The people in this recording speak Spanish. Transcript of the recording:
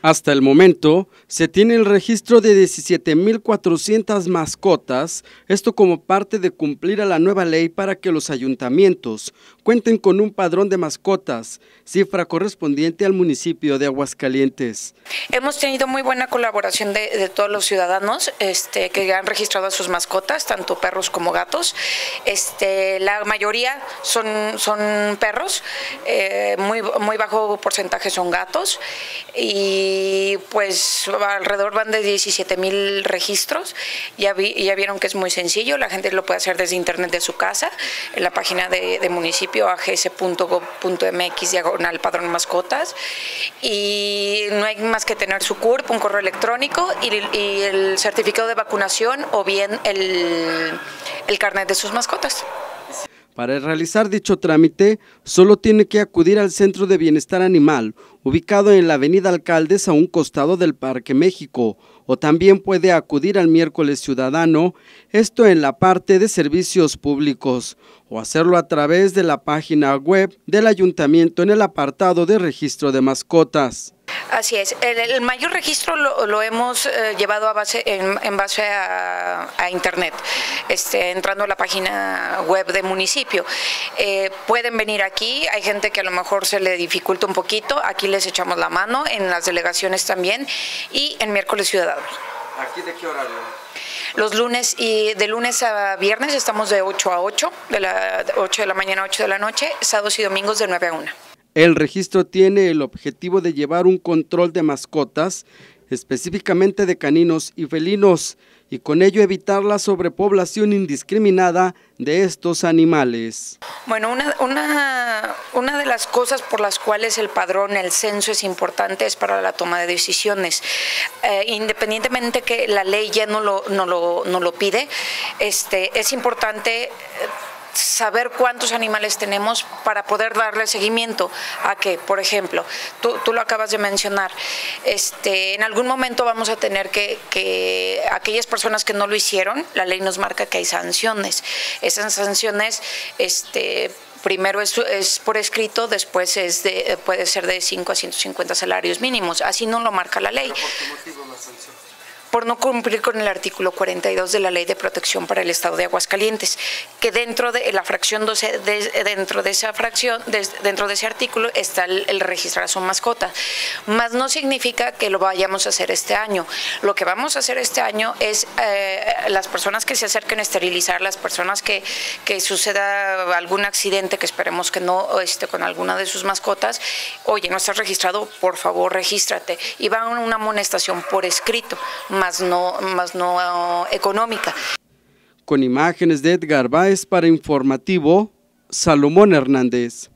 Hasta el momento, se tiene el registro de 17.400 mascotas, esto como parte de cumplir a la nueva ley para que los ayuntamientos cuenten con un padrón de mascotas, cifra correspondiente al municipio de Aguascalientes. Hemos tenido muy buena colaboración de, todos los ciudadanos este, que han registrado a sus mascotas, tanto perros como gatos. Este, la mayoría son, son perros, eh, muy, muy bajo porcentaje son gatos y pues alrededor van de 17 mil registros. Ya, ya vieron que es muy sencillo, la gente lo puede hacer desde internet de su casa, en la página de, municipio ags.gov.mx diagonal padrón mascotas. Y no hay más que tener su CURP, un correo electrónico y, el certificado de vacunación o bien el, el carnet de sus mascotas. Para realizar dicho trámite, solo tiene que acudir al Centro de Bienestar Animal, ubicado en la Avenida Alcaldes a un costado del Parque México, o también puede acudir al miércoles ciudadano, esto en la parte de servicios públicos, o hacerlo a través de la página web del ayuntamiento en el apartado de registro de mascotas. Así es, el, mayor registro lo, hemos eh, llevado a base, en, base a, Internet, este, entrando a la página web de municipio. Eh, pueden venir aquí, hay gente que a lo mejor se le dificulta un poquito, aquí les echamos la mano, en las delegaciones también, y en miércoles ciudadano. ¿Aquí de qué horario? Los lunes y de lunes a viernes estamos de 8 a 8, de la 8 de la mañana a 8 de la noche, sábados y domingos de 9 a 1. El registro tiene el objetivo de llevar un control de mascotas, específicamente de caninos y felinos, y con ello evitar la sobrepoblación indiscriminada de estos animales. Bueno, una, una, de las cosas por las cuales el padrón, el censo es importante es para la toma de decisiones. Eh, independientemente que la ley ya no lo, no lo, no lo pide, este, es importante saber cuántos animales tenemos para poder darle seguimiento a que, por ejemplo, tú, tú lo acabas de mencionar, este, en algún momento vamos a tener que, que, aquellas personas que no lo hicieron, la ley nos marca que hay sanciones. Esas sanciones, este, primero es, es, por escrito, después es de, puede ser de 5 a 150 salarios mínimos. Así no lo marca la ley por no cumplir con el artículo 42 de la Ley de Protección para el Estado de Aguascalientes, que dentro de la fracción 12, dentro de esa fracción, dentro de ese artículo está el, registrar a su mascota. Más no significa que lo vayamos a hacer este año. Lo que vamos a hacer este año es eh, las personas que se acerquen a esterilizar, las personas que, que suceda algún accidente, que esperemos que no esté con alguna de sus mascotas, oye, no estás registrado, por favor regístrate. Y va una amonestación por escrito más no, más no económica. Con imágenes de Edgar Báez para Informativo, Salomón Hernández.